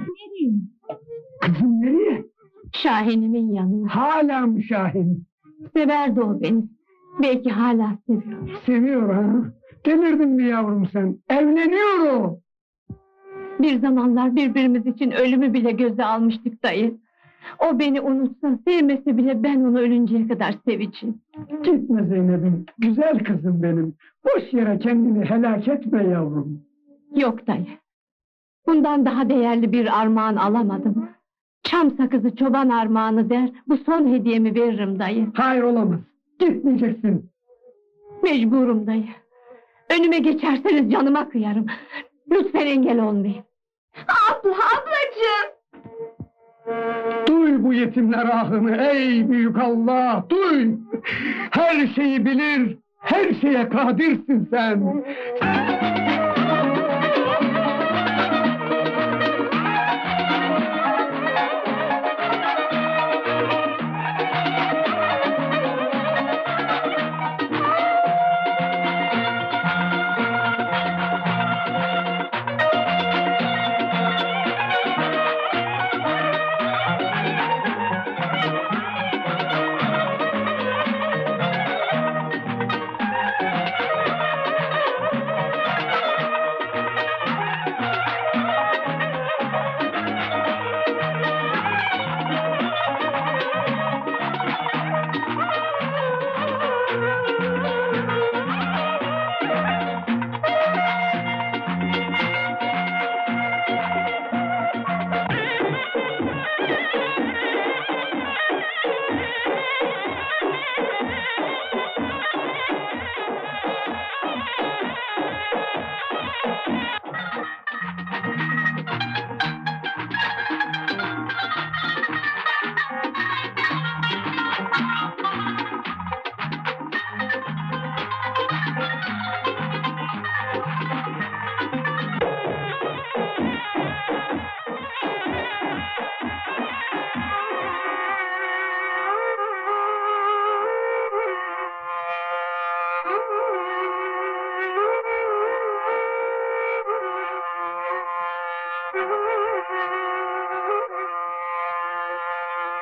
Nereye? Kızım nereye? Şahin'imin yanına. Hala mı Şahin? Severdi o beni. Belki hala seviyor. Seviyor ha? Delirdin mi yavrum sen? Evleniyor o. Bir zamanlar birbirimiz için ölümü bile göze almıştık dayı. O beni unutsa, sevmese bile ben onu ölünceye kadar seveceğim. Gitme Zeynep'im. Güzel kızım benim. Boş yere kendini helak etme yavrum. Yok dayı. Bundan daha değerli bir armağan alamadım. Çam sakızı çoban armağanı der, bu son hediyemi veririm dayı. Hayır olamaz. Gitmeyeceksin. Mecburum dayı. Önüme geçerseniz canıma kıyarım. Lütfen engel olmayın. Abla, ablacığım! Duy bu yetimler ahını ey büyük Allah duy. Her şeyi bilir, her şeye kadirsin sen.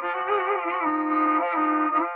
Thank you.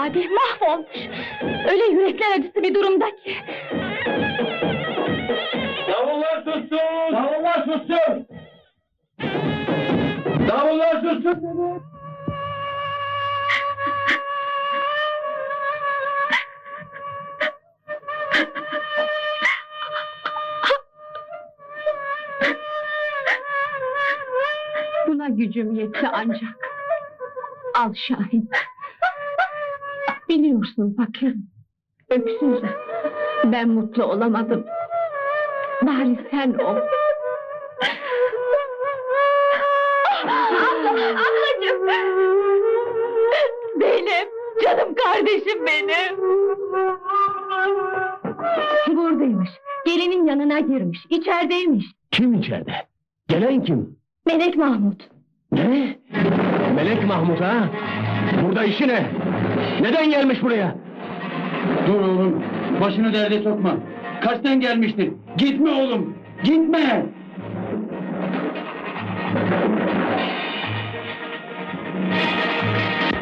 Abi, mahvolmuş. Öyle yürekler acısı bir durumda ki. Davullar sussun! Davullar sussun! Davullar sussun! Buna gücüm yetti ancak. Al Şahin. Biliyorsun fakirim. Öksüzüm. Ben mutlu olamadım. Bari sen ol. Ablacığım. Benim. Canım kardeşim benim. Buradaymış. Gelinin yanına girmiş. İçerideymiş. Kim içeride? Gelen kim? Melek Mahmut. Ne? Melek Mahmut ha? Burada işi ne? Neden gelmiş buraya? Dur oğlum. Başını derde sokma. Kaçtan gelmiştir? Gitme oğlum. Gitme.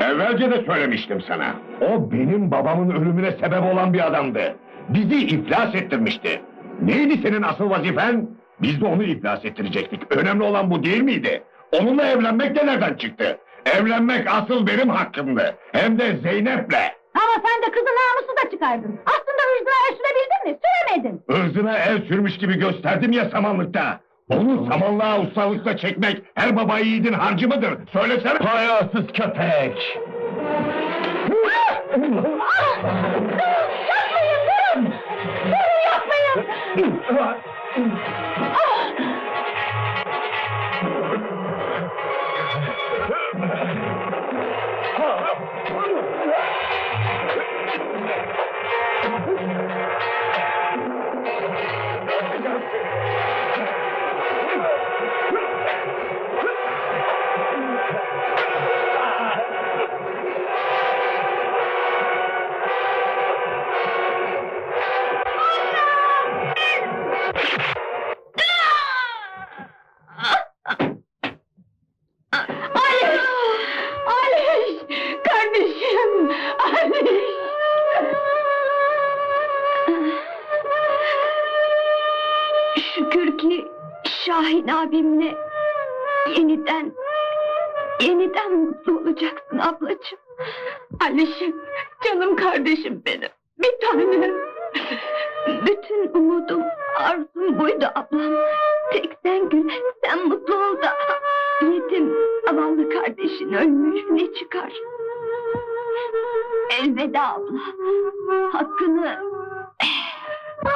Evvelce de söylemiştim sana. O benim babamın ölümüne sebep olan bir adamdı. Bizi iflas ettirmişti. Neydi senin asıl vazifen? Biz de onu iflas ettirecektik. Önemli olan bu değil miydi? Onunla evlenmek de nereden çıktı? Evlenmek asıl benim hakkımdı. Hem de Zeynep'le. Ama sen de kızın namusu da çıkardın. Aslında hırzına el sürebildin mi? Süremedin. Irzına el sürmüş gibi gösterdim ya samanlıkta. Onu samanlığa ustalıkla çekmek her baba yiğidin harcı mıdır? Söylesene. Hayasız köpek. Yapmayın durun! Durun yapmayın! Şahin abimle yeniden yeniden mutlu olacaksın ablacığım. Alişim! Canım kardeşim benim! Bir tanem! Bütün umudum, arzum buydu ablam. Tek sen gül, sen mutlu ol da yetim, zavallı kardeşin ölmüş ne çıkar? Elveda abla. Hakkını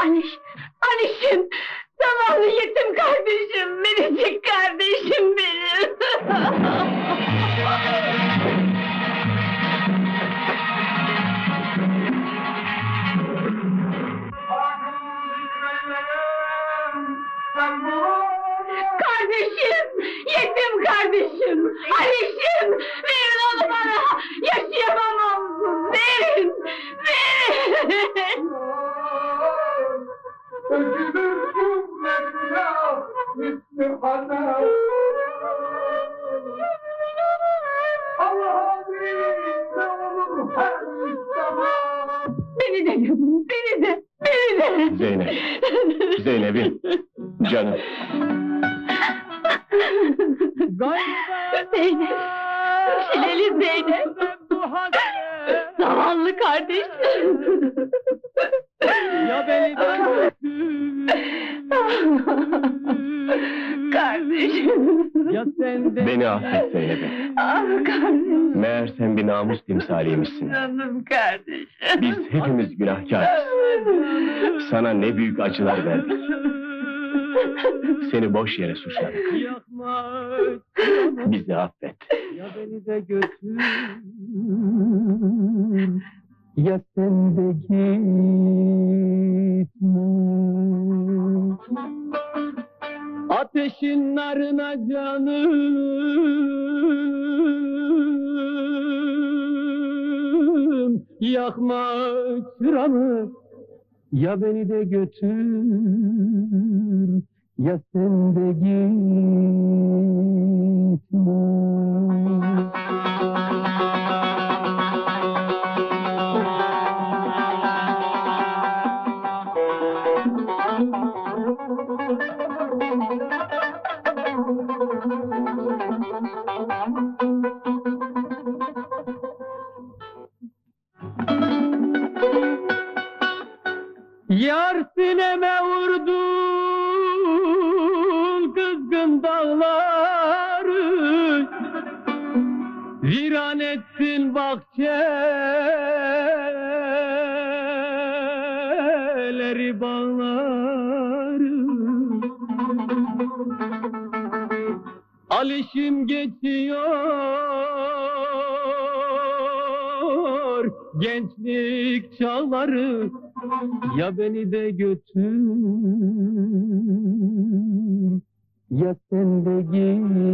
Aliş! Alişim! Zavallı yetim kardeşim! Minicik kardeşim benim! Kardeşim! Yetim kardeşim! Alişim! Verin onu bana! Yaşayamam! Verin! Verin! Beni de gömün! Beni de! Beni de! Zeynep, Zeynep'im, canım. Zeynep! Çileli Zeynep! Zavallı kardeşim! Ya beni de! Ya sen de Beni affet Zeynep'im. Ah kardeşim! Meğer sen bir namus timsaliymişsin. Canım kardeşim! Biz hepimiz günahkarız. Sana ne büyük acılar verdik. Seni boş yere suçladık. Bizi affet. Ya beni de götür Ya sen de gitme Ateşin narına canım. Yakma çıramı Ya beni de götür Ya sen de gitme sineme vurdun kızgın dağları. Viran ettin bahçeleri bağları. Alışım geçiyor gençlik çağları ya beni de götür Ya sen de gitme.